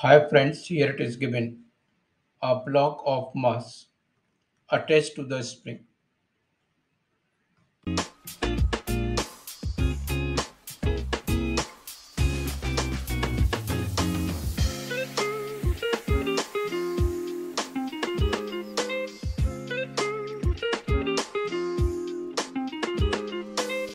Hi friends, here it is given. A block of mass attached to the spring.